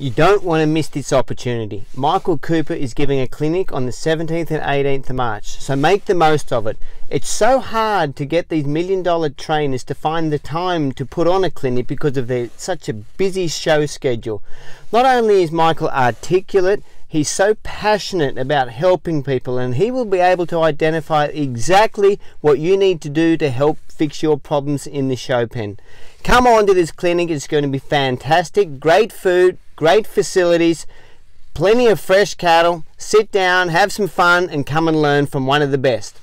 You don't want to miss this opportunity. Michael Cooper is giving a clinic on the 17th and 18th of March, so make the most of it. It's so hard to get these million dollar trainers to find the time to put on a clinic because of their such a busy show schedule. Not only is Michael articulate, he's so passionate about helping people and he will be able to identify exactly what you need to do to help fix your problems in the show pen. Come on to this clinic, it's going to be fantastic. Great food, great facilities, plenty of fresh cattle. Sit down, have some fun, and come and learn from one of the best.